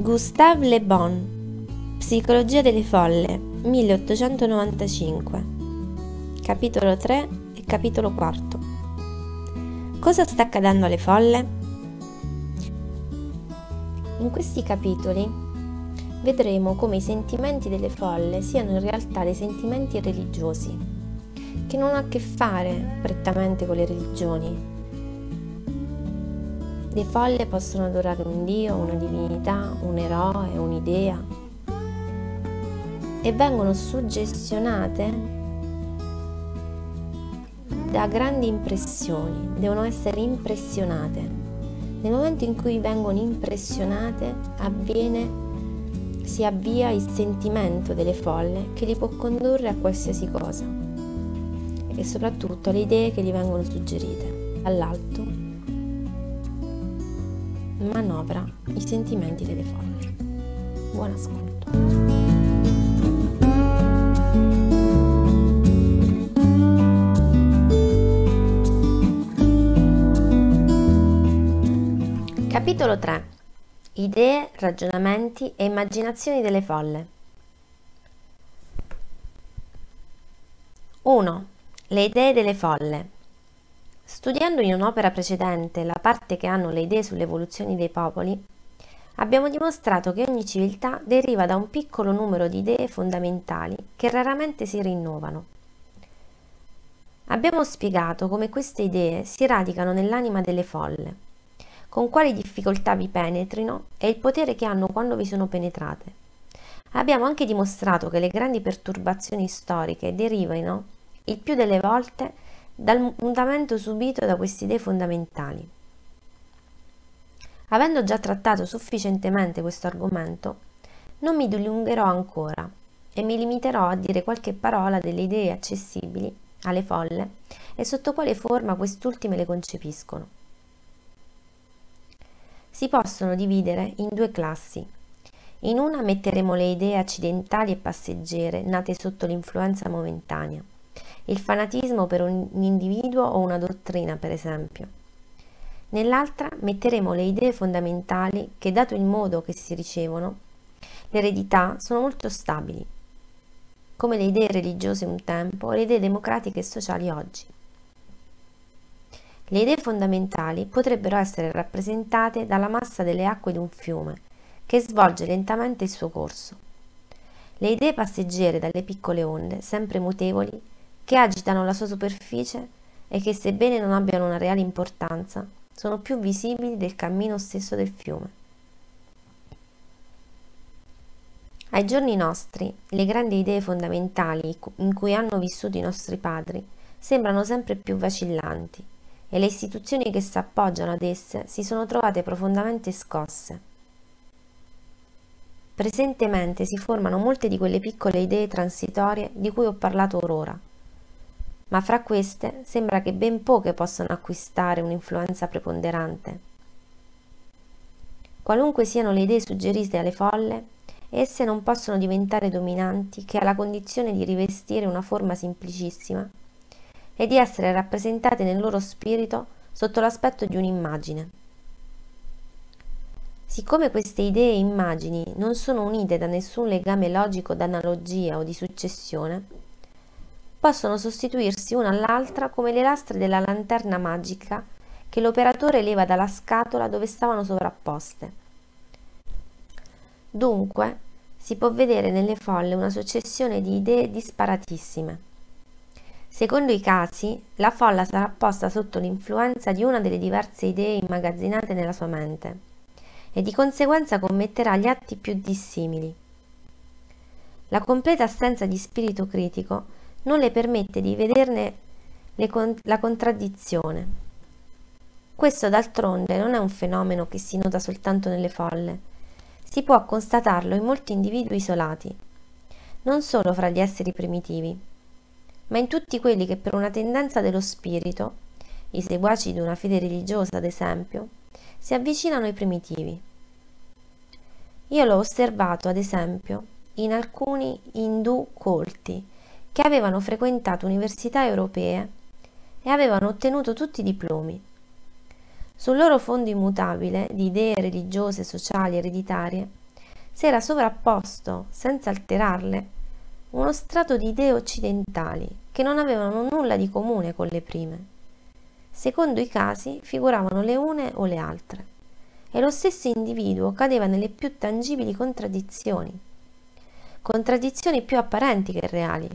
Gustave Le Bon Psicologia delle folle 1895 Capitolo 3 e capitolo 4 Cosa sta accadendo alle folle? In questi capitoli vedremo come i sentimenti delle folle siano in realtà dei sentimenti religiosi, che non hanno a che fare prettamente con le religioni, le folle possono adorare un dio, una divinità, un eroe, un'idea e vengono suggestionate da grandi impressioni, devono essere impressionate. Nel momento in cui vengono impressionate avviene, si avvia il sentimento delle folle che li può condurre a qualsiasi cosa e soprattutto alle idee che gli vengono suggerite dall'alto manovra i sentimenti delle folle. Buon ascolto. Capitolo 3 Idee, ragionamenti e immaginazioni delle folle 1. Le idee delle folle Studiando in un'opera precedente la parte che hanno le idee sull'evoluzione dei popoli, abbiamo dimostrato che ogni civiltà deriva da un piccolo numero di idee fondamentali che raramente si rinnovano. Abbiamo spiegato come queste idee si radicano nell'anima delle folle, con quali difficoltà vi penetrino e il potere che hanno quando vi sono penetrate. Abbiamo anche dimostrato che le grandi perturbazioni storiche derivano, il più delle volte, dal mutamento subito da queste idee fondamentali. Avendo già trattato sufficientemente questo argomento, non mi dilungherò ancora e mi limiterò a dire qualche parola delle idee accessibili alle folle e sotto quale forma quest'ultime le concepiscono. Si possono dividere in due classi. In una metteremo le idee accidentali e passeggere nate sotto l'influenza momentanea il fanatismo per un individuo o una dottrina, per esempio. Nell'altra metteremo le idee fondamentali che, dato il modo che si ricevono, l'eredità sono molto stabili, come le idee religiose un tempo o le idee democratiche e sociali oggi. Le idee fondamentali potrebbero essere rappresentate dalla massa delle acque di un fiume, che svolge lentamente il suo corso. Le idee passeggere dalle piccole onde, sempre mutevoli, che agitano la sua superficie e che sebbene non abbiano una reale importanza, sono più visibili del cammino stesso del fiume. Ai giorni nostri, le grandi idee fondamentali in cui hanno vissuto i nostri padri sembrano sempre più vacillanti e le istituzioni che si appoggiano ad esse si sono trovate profondamente scosse. Presentemente si formano molte di quelle piccole idee transitorie di cui ho parlato orora, ma fra queste sembra che ben poche possano acquistare un'influenza preponderante. Qualunque siano le idee suggerite alle folle, esse non possono diventare dominanti che alla condizione di rivestire una forma semplicissima e di essere rappresentate nel loro spirito sotto l'aspetto di un'immagine. Siccome queste idee e immagini non sono unite da nessun legame logico d'analogia o di successione, possono sostituirsi una all'altra come le lastre della lanterna magica che l'operatore leva dalla scatola dove stavano sovrapposte. Dunque, si può vedere nelle folle una successione di idee disparatissime. Secondo i casi, la folla sarà posta sotto l'influenza di una delle diverse idee immagazzinate nella sua mente e di conseguenza commetterà gli atti più dissimili. La completa assenza di spirito critico non le permette di vederne con la contraddizione. Questo d'altronde non è un fenomeno che si nota soltanto nelle folle, si può constatarlo in molti individui isolati, non solo fra gli esseri primitivi, ma in tutti quelli che per una tendenza dello spirito, i seguaci di una fede religiosa ad esempio, si avvicinano ai primitivi. Io l'ho osservato ad esempio in alcuni indù colti che avevano frequentato università europee e avevano ottenuto tutti i diplomi. Sul loro fondo immutabile di idee religiose, sociali, ereditarie, si era sovrapposto, senza alterarle, uno strato di idee occidentali che non avevano nulla di comune con le prime. Secondo i casi figuravano le une o le altre e lo stesso individuo cadeva nelle più tangibili contraddizioni, contraddizioni più apparenti che reali,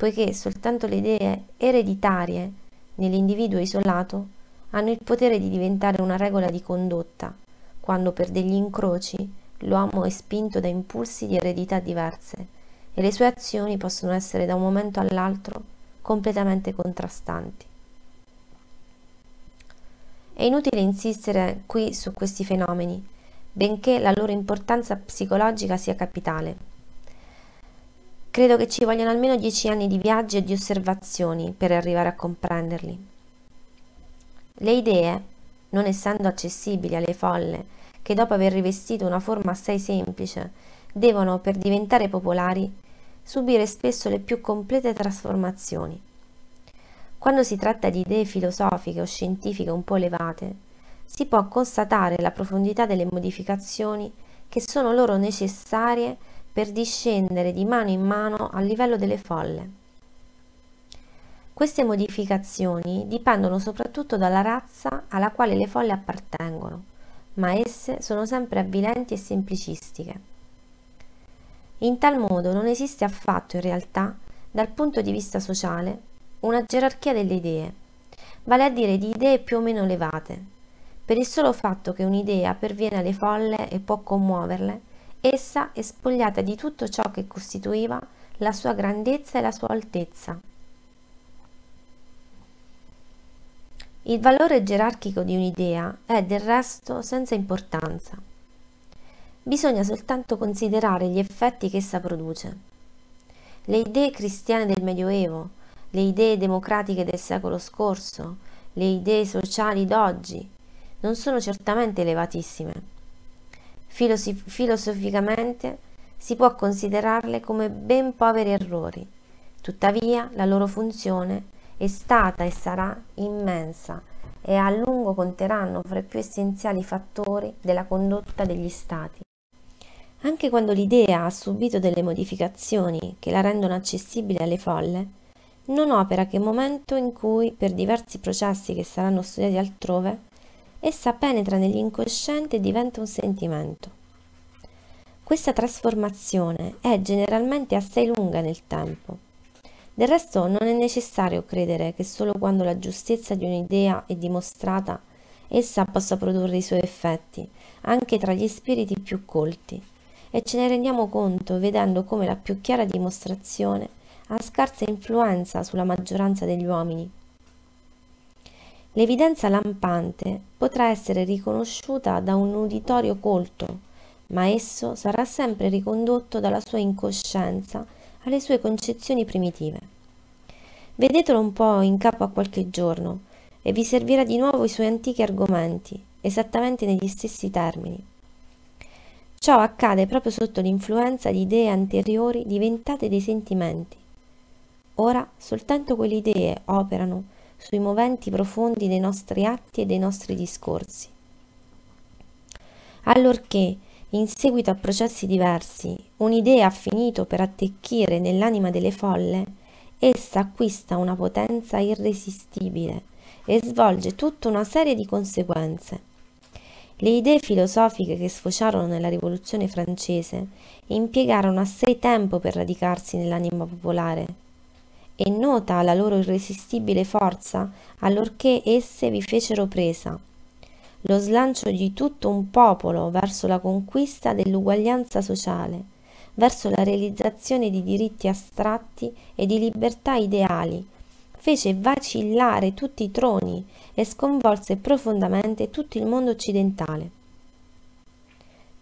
poiché soltanto le idee ereditarie nell'individuo isolato hanno il potere di diventare una regola di condotta, quando per degli incroci l'uomo è spinto da impulsi di eredità diverse e le sue azioni possono essere da un momento all'altro completamente contrastanti. È inutile insistere qui su questi fenomeni, benché la loro importanza psicologica sia capitale. Credo che ci vogliano almeno dieci anni di viaggi e di osservazioni per arrivare a comprenderli. Le idee, non essendo accessibili alle folle, che dopo aver rivestito una forma assai semplice devono, per diventare popolari, subire spesso le più complete trasformazioni. Quando si tratta di idee filosofiche o scientifiche un po' elevate, si può constatare la profondità delle modificazioni che sono loro necessarie per discendere di mano in mano al livello delle folle. Queste modificazioni dipendono soprattutto dalla razza alla quale le folle appartengono, ma esse sono sempre avvilenti e semplicistiche. In tal modo non esiste affatto in realtà, dal punto di vista sociale, una gerarchia delle idee, vale a dire di idee più o meno elevate. Per il solo fatto che un'idea perviene alle folle e può commuoverle, essa è spogliata di tutto ciò che costituiva la sua grandezza e la sua altezza. Il valore gerarchico di un'idea è del resto senza importanza bisogna soltanto considerare gli effetti che essa produce. Le idee cristiane del Medioevo, le idee democratiche del secolo scorso, le idee sociali d'oggi, non sono certamente elevatissime. Filosof- filosoficamente si può considerarle come ben poveri errori, tuttavia la loro funzione è stata e sarà immensa e a lungo conteranno fra i più essenziali fattori della condotta degli Stati. Anche quando l'idea ha subito delle modificazioni che la rendono accessibile alle folle, non opera che momento in cui, per diversi processi che saranno studiati altrove, essa penetra nell'incosciente e diventa un sentimento. Questa trasformazione è generalmente assai lunga nel tempo. Del resto non è necessario credere che solo quando la giustezza di un'idea è dimostrata essa possa produrre i suoi effetti, anche tra gli spiriti più colti e ce ne rendiamo conto vedendo come la più chiara dimostrazione ha scarsa influenza sulla maggioranza degli uomini. L'evidenza lampante potrà essere riconosciuta da un uditorio colto, ma esso sarà sempre ricondotto dalla sua incoscienza alle sue concezioni primitive. Vedetelo un po' in capo a qualche giorno e vi servirà di nuovo i suoi antichi argomenti, esattamente negli stessi termini. Ciò accade proprio sotto l'influenza di idee anteriori diventate dei sentimenti. Ora soltanto quelle idee operano sui moventi profondi dei nostri atti e dei nostri discorsi. Allorché, in seguito a processi diversi, un'idea ha finito per attecchire nell'anima delle folle, essa acquista una potenza irresistibile e svolge tutta una serie di conseguenze. Le idee filosofiche che sfociarono nella rivoluzione francese impiegarono assai tempo per radicarsi nell'anima popolare. È nota la loro irresistibile forza allorché esse vi fecero presa. Lo slancio di tutto un popolo verso la conquista dell'uguaglianza sociale, verso la realizzazione di diritti astratti e di libertà ideali, fece vacillare tutti i troni e sconvolse profondamente tutto il mondo occidentale.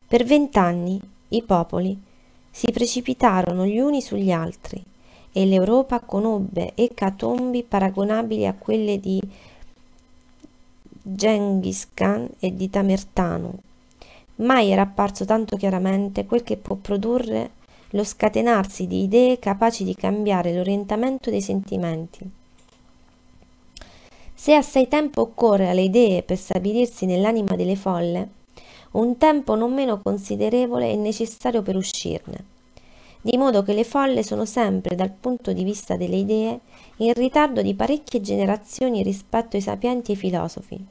Per vent'anni i popoli si precipitarono gli uni sugli altri e l'Europa conobbe ecatombi paragonabili a quelle di Genghis Khan e di Tamertano. Mai era apparso tanto chiaramente quel che può produrre lo scatenarsi di idee capaci di cambiare l'orientamento dei sentimenti. Se assai tempo occorre alle idee per stabilirsi nell'anima delle folle, un tempo non meno considerevole è necessario per uscirne, di modo che le folle sono sempre, dal punto di vista delle idee, in ritardo di parecchie generazioni rispetto ai sapienti e ai filosofi.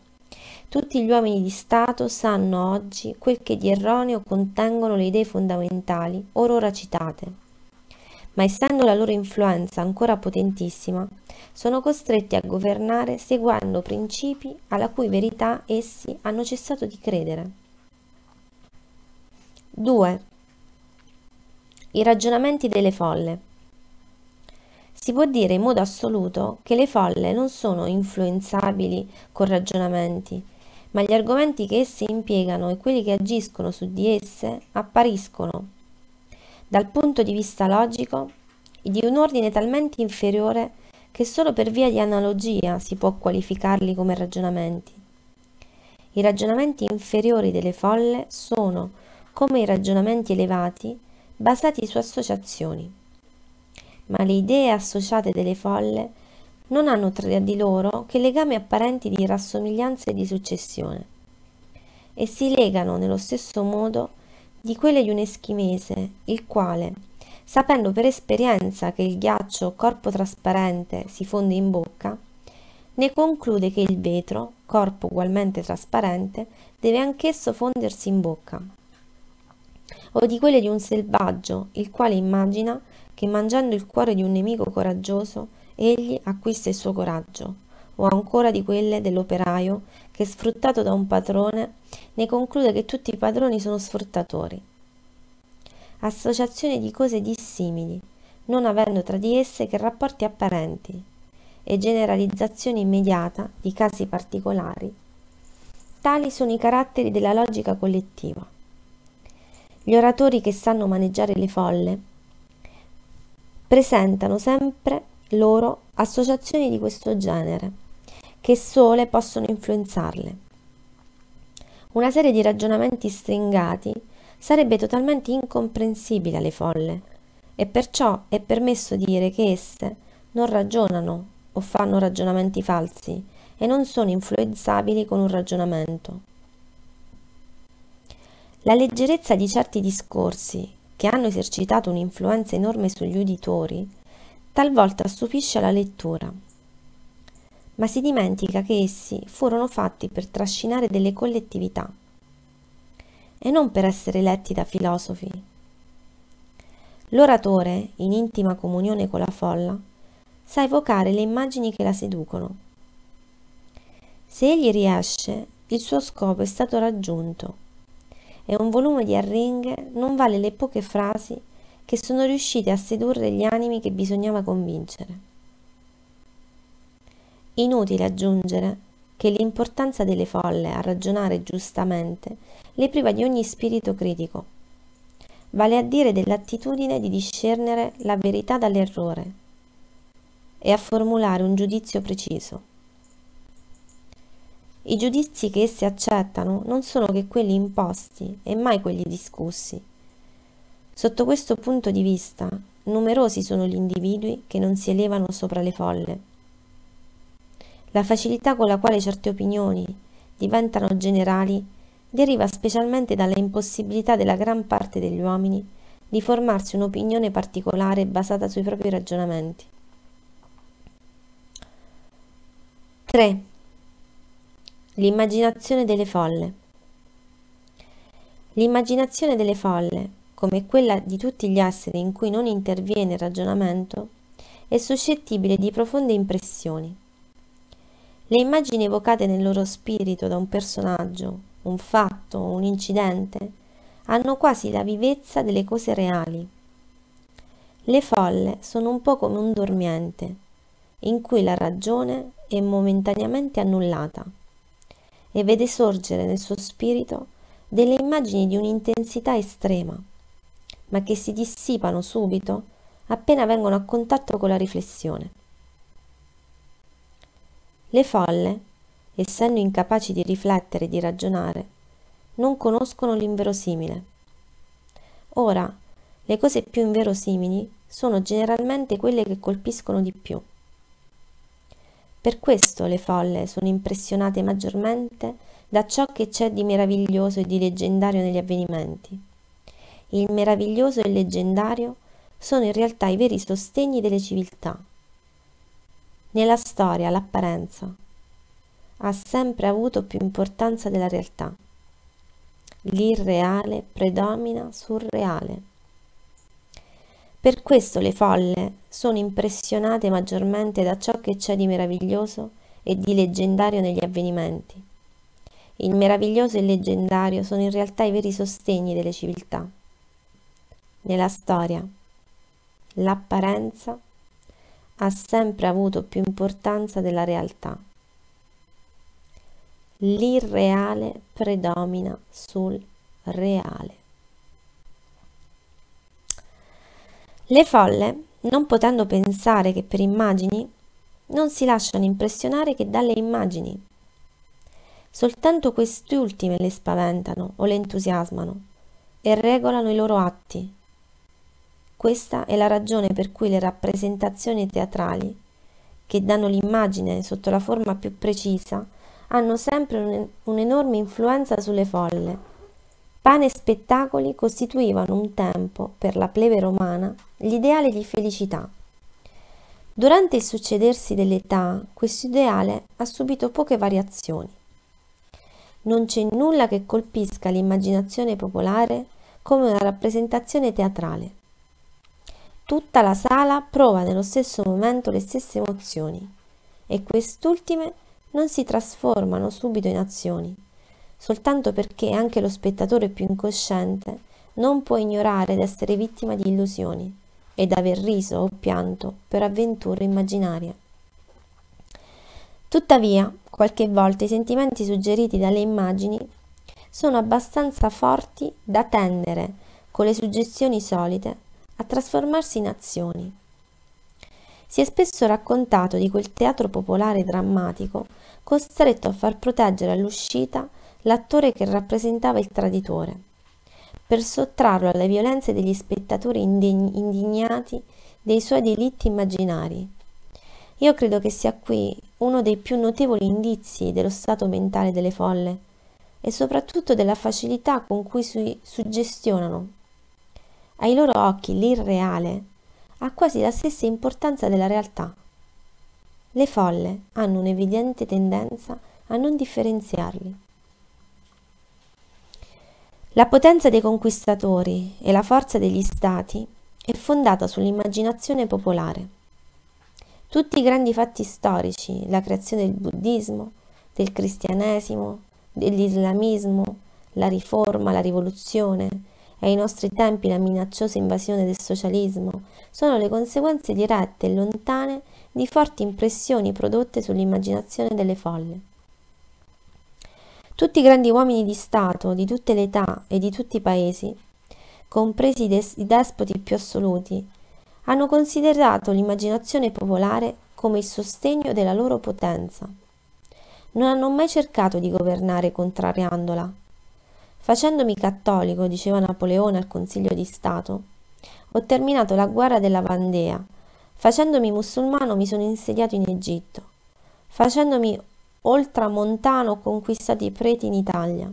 Tutti gli uomini di Stato sanno oggi quel che di erroneo contengono le idee fondamentali or ora citate ma essendo la loro influenza ancora potentissima, sono costretti a governare seguendo principi alla cui verità essi hanno cessato di credere. 2. I ragionamenti delle folle. Si può dire in modo assoluto che le folle non sono influenzabili con ragionamenti, ma gli argomenti che esse impiegano e quelli che agiscono su di esse appariscono dal punto di vista logico, di un ordine talmente inferiore che solo per via di analogia si può qualificarli come ragionamenti. I ragionamenti inferiori delle folle sono, come i ragionamenti elevati, basati su associazioni. Ma le idee associate delle folle non hanno tra di loro che legami apparenti di rassomiglianza e di successione, e si legano nello stesso modo di quelle di un eschimese, il quale, sapendo per esperienza che il ghiaccio corpo trasparente si fonde in bocca, ne conclude che il vetro, corpo ugualmente trasparente, deve anch'esso fondersi in bocca. O di quelle di un selvaggio, il quale immagina che mangiando il cuore di un nemico coraggioso, egli acquista il suo coraggio, o ancora di quelle dell'operaio che, sfruttato da un padrone, ne conclude che tutti i padroni sono sfruttatori. Associazione di cose dissimili, non avendo tra di esse che rapporti apparenti, e generalizzazione immediata di casi particolari. Tali sono i caratteri della logica collettiva. Gli oratori che sanno maneggiare le folle presentano sempre loro associazioni di questo genere, che sole possono influenzarle. Una serie di ragionamenti stringati sarebbe totalmente incomprensibile alle folle e perciò è permesso dire che esse non ragionano o fanno ragionamenti falsi e non sono influenzabili con un ragionamento. La leggerezza di certi discorsi, che hanno esercitato un'influenza enorme sugli uditori, talvolta stupisce la lettura ma si dimentica che essi furono fatti per trascinare delle collettività e non per essere letti da filosofi. L'oratore, in intima comunione con la folla, sa evocare le immagini che la seducono. Se egli riesce, il suo scopo è stato raggiunto e un volume di arringhe non vale le poche frasi che sono riuscite a sedurre gli animi che bisognava convincere. Inutile aggiungere che l'importanza delle folle a ragionare giustamente le priva di ogni spirito critico, vale a dire dell'attitudine di discernere la verità dall'errore e a formulare un giudizio preciso. I giudizi che esse accettano non sono che quelli imposti e mai quelli discussi. Sotto questo punto di vista, numerosi sono gli individui che non si elevano sopra le folle la facilità con la quale certe opinioni diventano generali deriva specialmente dalla impossibilità della gran parte degli uomini di formarsi un'opinione particolare basata sui propri ragionamenti. 3. L'immaginazione delle folle. L'immaginazione delle folle, come quella di tutti gli esseri in cui non interviene il ragionamento, è suscettibile di profonde impressioni. Le immagini evocate nel loro spirito da un personaggio, un fatto, un incidente, hanno quasi la vivezza delle cose reali. Le folle sono un po' come un dormiente, in cui la ragione è momentaneamente annullata e vede sorgere nel suo spirito delle immagini di un'intensità estrema, ma che si dissipano subito appena vengono a contatto con la riflessione. Le folle, essendo incapaci di riflettere e di ragionare, non conoscono l'inverosimile. Ora, le cose più inverosimili sono generalmente quelle che colpiscono di più. Per questo le folle sono impressionate maggiormente da ciò che c'è di meraviglioso e di leggendario negli avvenimenti. Il meraviglioso e il leggendario sono in realtà i veri sostegni delle civiltà. Nella storia l'apparenza ha sempre avuto più importanza della realtà. L'irreale predomina sul reale. Per questo le folle sono impressionate maggiormente da ciò che c'è di meraviglioso e di leggendario negli avvenimenti. Il meraviglioso e il leggendario sono in realtà i veri sostegni delle civiltà. Nella storia, l'apparenza ha sempre avuto più importanza della realtà. L'irreale predomina sul reale. Le folle, non potendo pensare che per immagini, non si lasciano impressionare che dalle immagini. Soltanto queste ultime le spaventano o le entusiasmano e regolano i loro atti. Questa è la ragione per cui le rappresentazioni teatrali, che danno l'immagine sotto la forma più precisa, hanno sempre un'enorme influenza sulle folle Pane e spettacoli costituivano un tempo, per la plebe romana, l'ideale di felicità. Durante il succedersi dell'età, questo ideale ha subito poche variazioni. Non c'è nulla che colpisca l'immaginazione popolare come una rappresentazione teatrale. Tutta la sala prova nello stesso momento le stesse emozioni e quest'ultime non si trasformano subito in azioni soltanto perché anche lo spettatore più incosciente non può ignorare d'essere vittima di illusioni ed aver riso o pianto per avventure immaginarie. Tuttavia, qualche volta i sentimenti suggeriti dalle immagini sono abbastanza forti da tendere, con le suggestioni solite, a trasformarsi in azioni. Si è spesso raccontato di quel teatro popolare drammatico costretto a far proteggere all'uscita l'attore che rappresentava il traditore, per sottrarlo alle violenze degli spettatori indignati dei suoi delitti immaginari. Io credo che sia qui uno dei più notevoli indizi dello stato mentale delle folle e soprattutto della facilità con cui si suggestionano. Ai loro occhi l'irreale ha quasi la stessa importanza della realtà. Le folle hanno un'evidente tendenza a non differenziarli. La potenza dei conquistatori e la forza degli stati è fondata sull'immaginazione popolare. Tutti i grandi fatti storici, la creazione del buddismo, del cristianesimo, dell'islamismo, la riforma, la rivoluzione e ai nostri tempi la minacciosa invasione del socialismo, sono le conseguenze dirette e lontane di forti impressioni prodotte sull'immaginazione delle folle. Tutti i grandi uomini di Stato, di tutte le età e di tutti i paesi, compresi i, des- i despoti più assoluti, hanno considerato l'immaginazione popolare come il sostegno della loro potenza. Non hanno mai cercato di governare contrariandola. Facendomi cattolico, diceva Napoleone al Consiglio di Stato, ho terminato la guerra della Vandea. Facendomi musulmano mi sono insediato in Egitto. Facendomi oltramontano ho conquistato i preti in Italia.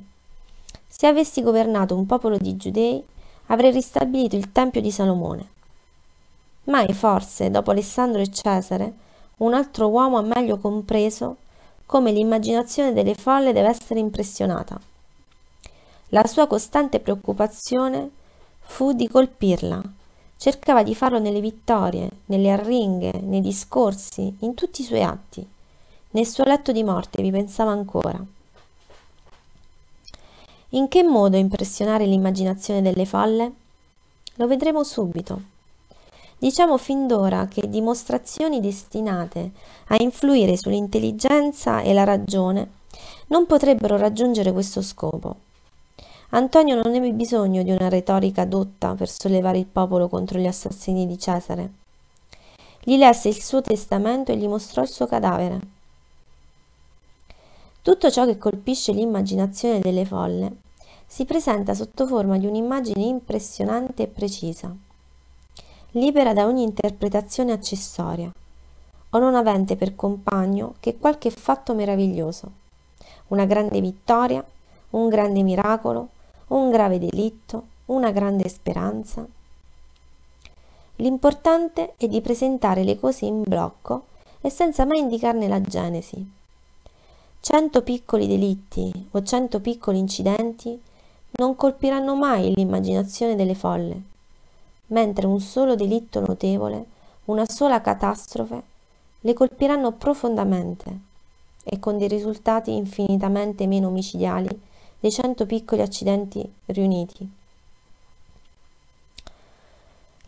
Se avessi governato un popolo di giudei, avrei ristabilito il Tempio di Salomone. Mai forse, dopo Alessandro e Cesare, un altro uomo ha meglio compreso come l'immaginazione delle folle deve essere impressionata. La sua costante preoccupazione fu di colpirla. Cercava di farlo nelle vittorie, nelle arringhe, nei discorsi, in tutti i suoi atti. Nel suo letto di morte vi pensava ancora. In che modo impressionare l'immaginazione delle folle? Lo vedremo subito. Diciamo fin d'ora che dimostrazioni destinate a influire sull'intelligenza e la ragione non potrebbero raggiungere questo scopo. Antonio non ebbe bisogno di una retorica dotta per sollevare il popolo contro gli assassini di Cesare. Gli lesse il suo testamento e gli mostrò il suo cadavere. Tutto ciò che colpisce l'immaginazione delle folle si presenta sotto forma di un'immagine impressionante e precisa, libera da ogni interpretazione accessoria, o non avente per compagno che qualche fatto meraviglioso, una grande vittoria, un grande miracolo, un grave delitto, una grande speranza. L'importante è di presentare le cose in blocco e senza mai indicarne la genesi. Cento piccoli delitti o cento piccoli incidenti non colpiranno mai l'immaginazione delle folle, mentre un solo delitto notevole, una sola catastrofe, le colpiranno profondamente e con dei risultati infinitamente meno micidiali dei cento piccoli accidenti riuniti.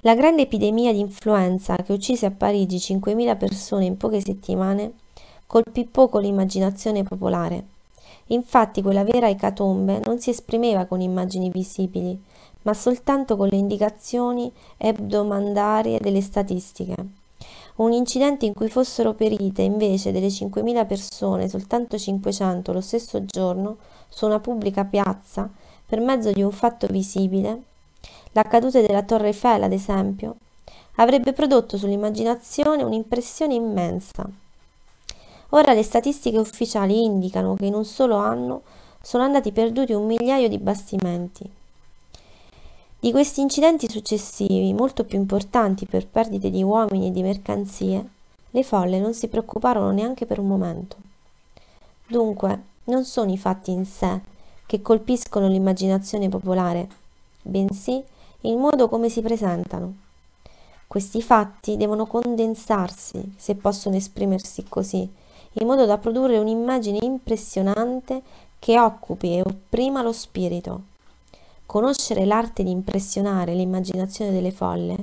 La grande epidemia di influenza che uccise a Parigi 5.000 persone in poche settimane colpì poco l'immaginazione popolare Infatti quella vera ecatombe non si esprimeva con immagini visibili, ma soltanto con le indicazioni ebdomandarie delle statistiche. Un incidente in cui fossero perite invece delle 5.000 persone soltanto 500 lo stesso giorno su una pubblica piazza per mezzo di un fatto visibile, la caduta della Torre Eiffel ad esempio, avrebbe prodotto sull'immaginazione un'impressione immensa. Ora le statistiche ufficiali indicano che in un solo anno sono andati perduti un migliaio di bastimenti. Di questi incidenti successivi, molto più importanti per perdite di uomini e di mercanzie, le folle non si preoccuparono neanche per un momento. Dunque, non sono i fatti in sé che colpiscono l'immaginazione popolare, bensì il modo come si presentano. Questi fatti devono condensarsi, se possono esprimersi così, in modo da produrre un'immagine impressionante che occupi e opprima lo spirito. Conoscere l'arte di impressionare l'immaginazione delle folle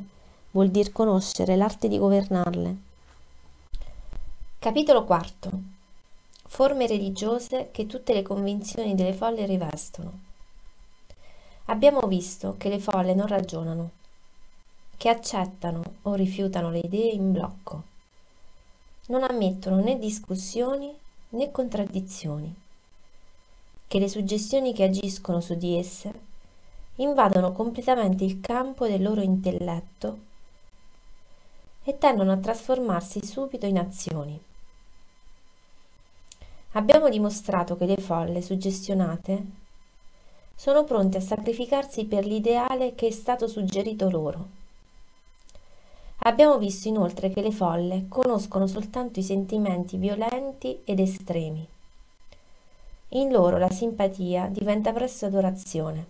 vuol dire conoscere l'arte di governarle. Capitolo IV. Forme religiose che tutte le convinzioni delle folle rivestono. Abbiamo visto che le folle non ragionano, che accettano o rifiutano le idee in blocco non ammettono né discussioni né contraddizioni, che le suggestioni che agiscono su di esse invadono completamente il campo del loro intelletto e tendono a trasformarsi subito in azioni. Abbiamo dimostrato che le folle suggestionate sono pronte a sacrificarsi per l'ideale che è stato suggerito loro Abbiamo visto inoltre che le folle conoscono soltanto i sentimenti violenti ed estremi. In loro la simpatia diventa presto adorazione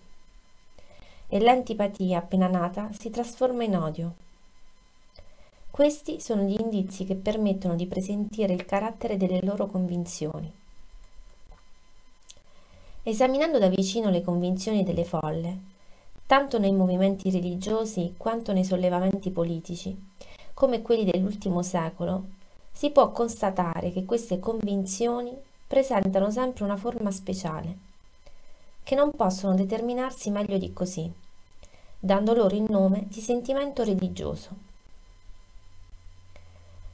e l'antipatia appena nata si trasforma in odio. Questi sono gli indizi che permettono di presentire il carattere delle loro convinzioni. Esaminando da vicino le convinzioni delle folle, tanto nei movimenti religiosi quanto nei sollevamenti politici, come quelli dell'ultimo secolo, si può constatare che queste convinzioni presentano sempre una forma speciale, che non possono determinarsi meglio di così, dando loro il nome di sentimento religioso.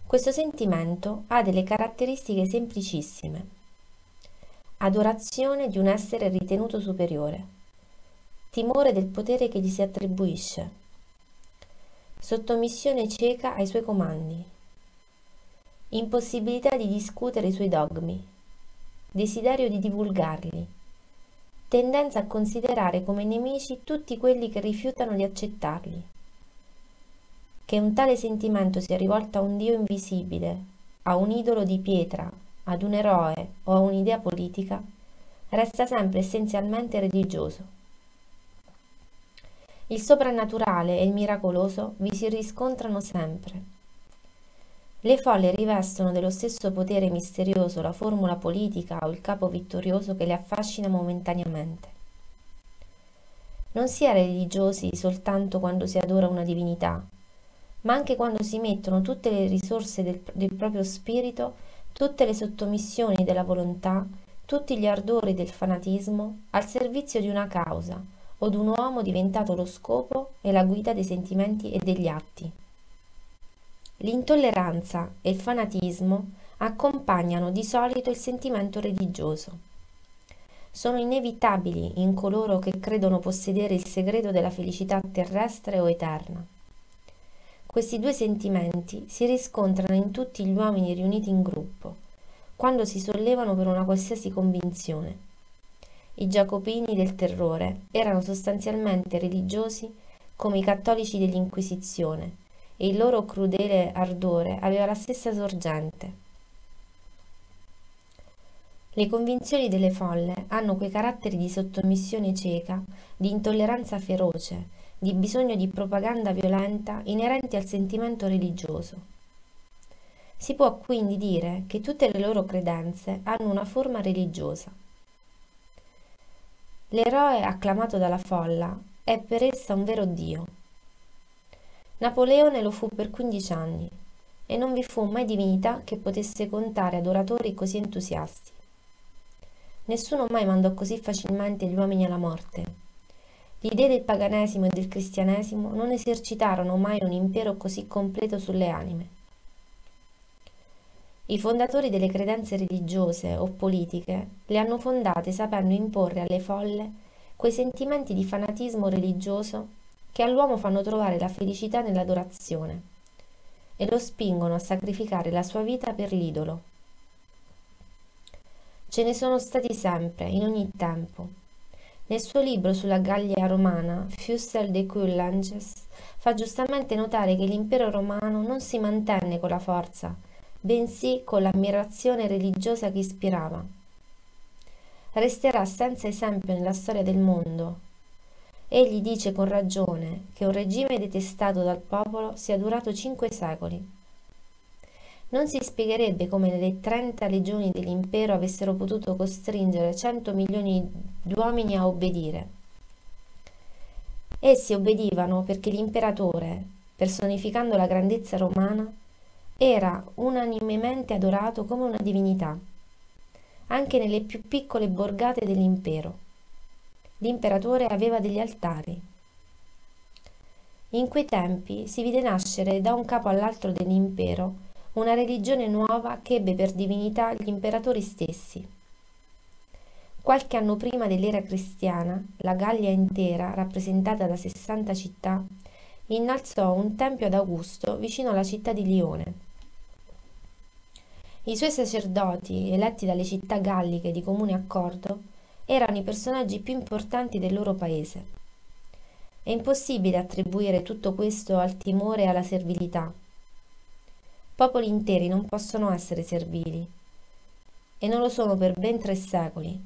Questo sentimento ha delle caratteristiche semplicissime. Adorazione di un essere ritenuto superiore timore del potere che gli si attribuisce, sottomissione cieca ai suoi comandi, impossibilità di discutere i suoi dogmi, desiderio di divulgarli, tendenza a considerare come nemici tutti quelli che rifiutano di accettarli. Che un tale sentimento sia rivolto a un Dio invisibile, a un idolo di pietra, ad un eroe o a un'idea politica, resta sempre essenzialmente religioso. Il soprannaturale e il miracoloso vi si riscontrano sempre. Le folle rivestono dello stesso potere misterioso la formula politica o il capo vittorioso che le affascina momentaneamente. Non si è religiosi soltanto quando si adora una divinità, ma anche quando si mettono tutte le risorse del, del proprio spirito, tutte le sottomissioni della volontà, tutti gli ardori del fanatismo al servizio di una causa, o d'un uomo diventato lo scopo e la guida dei sentimenti e degli atti. L'intolleranza e il fanatismo accompagnano di solito il sentimento religioso. Sono inevitabili in coloro che credono possedere il segreto della felicità terrestre o eterna. Questi due sentimenti si riscontrano in tutti gli uomini riuniti in gruppo, quando si sollevano per una qualsiasi convinzione. I giacopini del terrore erano sostanzialmente religiosi come i cattolici dell'Inquisizione e il loro crudele ardore aveva la stessa sorgente. Le convinzioni delle folle hanno quei caratteri di sottomissione cieca, di intolleranza feroce, di bisogno di propaganda violenta inerenti al sentimento religioso. Si può quindi dire che tutte le loro credenze hanno una forma religiosa. L'eroe acclamato dalla folla è per essa un vero dio. Napoleone lo fu per 15 anni e non vi fu mai divinità che potesse contare adoratori così entusiasti. Nessuno mai mandò così facilmente gli uomini alla morte gli dei del paganesimo e del cristianesimo non esercitarono mai un impero così completo sulle anime. I fondatori delle credenze religiose o politiche le hanno fondate sapendo imporre alle folle quei sentimenti di fanatismo religioso che all'uomo fanno trovare la felicità nell'adorazione e lo spingono a sacrificare la sua vita per l'idolo. Ce ne sono stati sempre, in ogni tempo, nel suo libro sulla Gallia romana, Fusel de Coulanges fa giustamente notare che l'impero romano non si mantenne con la forza, bensì con l'ammirazione religiosa che ispirava. Resterà senza esempio nella storia del mondo. Egli dice con ragione che un regime detestato dal popolo sia durato cinque secoli. Non si spiegherebbe come le 30 legioni dell'impero avessero potuto costringere 100 milioni di uomini a obbedire. Essi obbedivano perché l'imperatore, personificando la grandezza romana, era unanimemente adorato come una divinità, anche nelle più piccole borgate dell'impero. L'imperatore aveva degli altari. In quei tempi si vide nascere da un capo all'altro dell'impero una religione nuova che ebbe per divinità gli imperatori stessi. Qualche anno prima dell'era cristiana, la Gallia intera, rappresentata da 60 città, innalzò un tempio ad Augusto vicino alla città di Lione. I suoi sacerdoti, eletti dalle città galliche di comune accordo, erano i personaggi più importanti del loro paese. È impossibile attribuire tutto questo al timore e alla servilità, Popoli interi non possono essere servili e non lo sono per ben tre secoli.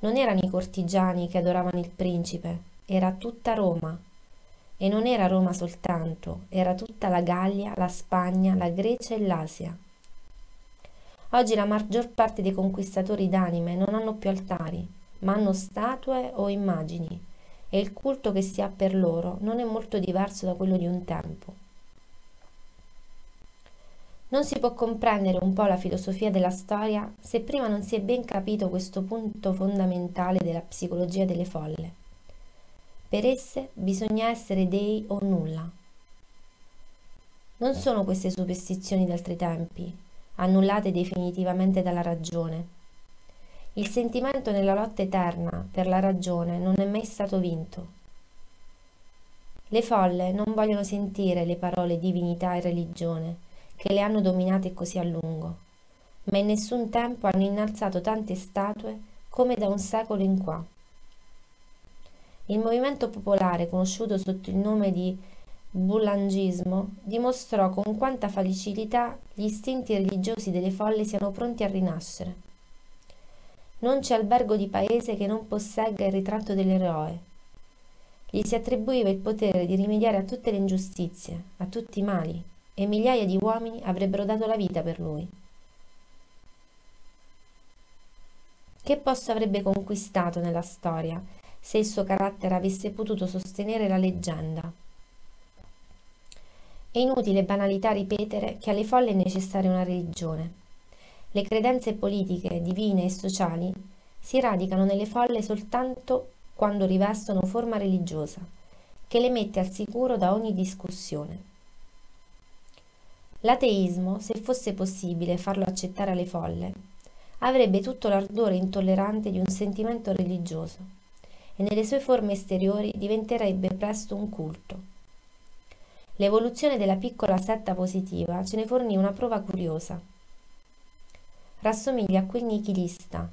Non erano i cortigiani che adoravano il principe, era tutta Roma. E non era Roma soltanto, era tutta la Gallia, la Spagna, la Grecia e l'Asia. Oggi la maggior parte dei conquistatori d'anime non hanno più altari, ma hanno statue o immagini, e il culto che si ha per loro non è molto diverso da quello di un tempo. Non si può comprendere un po' la filosofia della storia se prima non si è ben capito questo punto fondamentale della psicologia delle folle. Per esse bisogna essere dei o nulla. Non sono queste superstizioni d'altri tempi, annullate definitivamente dalla ragione. Il sentimento nella lotta eterna per la ragione non è mai stato vinto. Le folle non vogliono sentire le parole divinità e religione, che le hanno dominate così a lungo, ma in nessun tempo hanno innalzato tante statue come da un secolo in qua. Il movimento popolare, conosciuto sotto il nome di bullangismo, dimostrò con quanta facilità gli istinti religiosi delle folle siano pronti a rinascere. Non c'è albergo di paese che non possegga il ritratto dell'eroe. Gli si attribuiva il potere di rimediare a tutte le ingiustizie, a tutti i mali, e migliaia di uomini avrebbero dato la vita per lui. Che posto avrebbe conquistato nella storia se il suo carattere avesse potuto sostenere la leggenda? È inutile banalità ripetere che alle folle è necessaria una religione. Le credenze politiche, divine e sociali si radicano nelle folle soltanto quando rivestono forma religiosa, che le mette al sicuro da ogni discussione. L'ateismo, se fosse possibile farlo accettare alle folle, avrebbe tutto l'ardore intollerante di un sentimento religioso e nelle sue forme esteriori diventerebbe presto un culto. L'evoluzione della piccola setta positiva ce ne fornì una prova curiosa. Rassomiglia a quel nichilista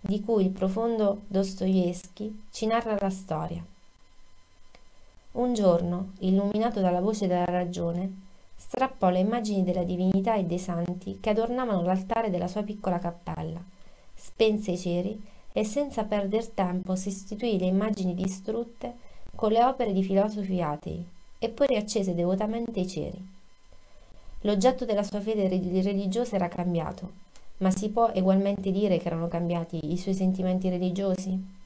di cui il profondo Dostoevsky ci narra la storia. Un giorno, illuminato dalla voce della ragione, strappò le immagini della divinità e dei santi che adornavano l'altare della sua piccola cappella, spense i ceri e senza perder tempo sostituì le immagini distrutte con le opere di filosofi atei e poi riaccese devotamente i ceri. L'oggetto della sua fede religiosa era cambiato, ma si può egualmente dire che erano cambiati i suoi sentimenti religiosi?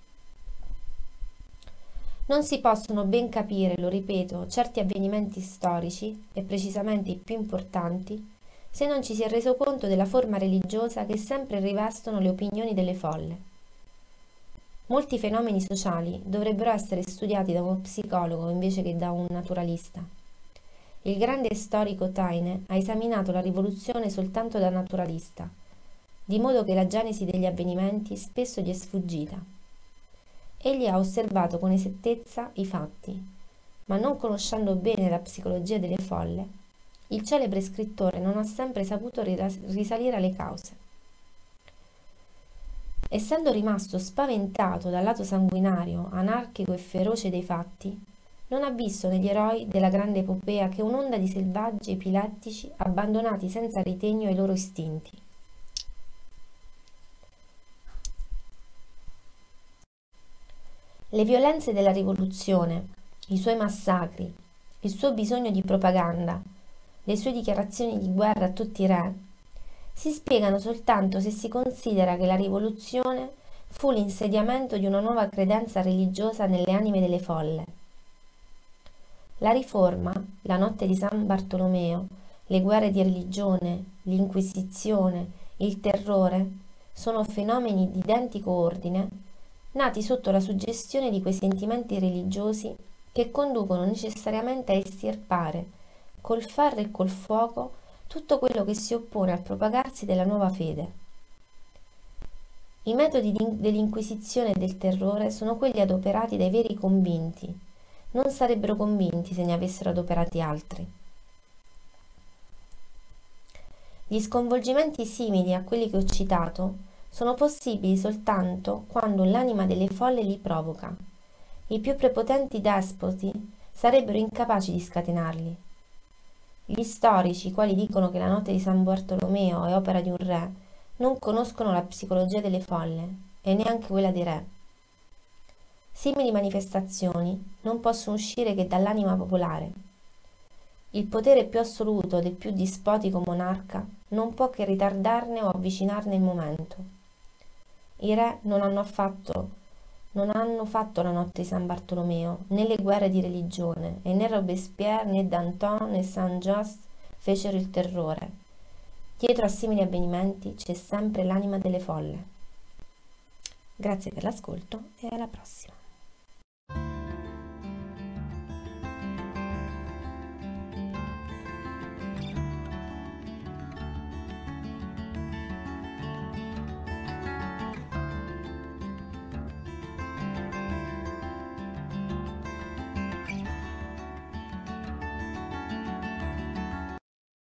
Non si possono ben capire, lo ripeto, certi avvenimenti storici, e precisamente i più importanti, se non ci si è reso conto della forma religiosa che sempre rivestono le opinioni delle folle. Molti fenomeni sociali dovrebbero essere studiati da uno psicologo invece che da un naturalista. Il grande storico Taine ha esaminato la rivoluzione soltanto da naturalista, di modo che la genesi degli avvenimenti spesso gli è sfuggita. Egli ha osservato con esattezza i fatti, ma non conoscendo bene la psicologia delle folle, il celebre scrittore non ha sempre saputo risalire alle cause. Essendo rimasto spaventato dal lato sanguinario, anarchico e feroce dei fatti, non ha visto negli eroi della grande epopea che un'onda di selvaggi epilettici abbandonati senza ritegno ai loro istinti. Le violenze della rivoluzione, i suoi massacri, il suo bisogno di propaganda, le sue dichiarazioni di guerra a tutti i re, si spiegano soltanto se si considera che la rivoluzione fu l'insediamento di una nuova credenza religiosa nelle anime delle folle. La riforma, la notte di San Bartolomeo, le guerre di religione, l'inquisizione, il terrore sono fenomeni di identico ordine nati sotto la suggestione di quei sentimenti religiosi che conducono necessariamente a estirpare, col ferro e col fuoco, tutto quello che si oppone al propagarsi della nuova fede. I metodi dell'inquisizione e del terrore sono quelli adoperati dai veri convinti. Non sarebbero convinti se ne avessero adoperati altri. Gli sconvolgimenti simili a quelli che ho citato sono possibili soltanto quando l'anima delle folle li provoca. I più prepotenti despoti sarebbero incapaci di scatenarli. Gli storici, quali dicono che la notte di San Bartolomeo è opera di un re, non conoscono la psicologia delle folle e neanche quella dei re. Simili manifestazioni non possono uscire che dall'anima popolare. Il potere più assoluto del più dispotico monarca non può che ritardarne o avvicinarne il momento. I re non hanno affatto non hanno fatto la notte di San Bartolomeo, né le guerre di religione, e né Robespierre, né Danton, né Saint-Just fecero il terrore. Dietro a simili avvenimenti c'è sempre l'anima delle folle. Grazie per l'ascolto e alla prossima.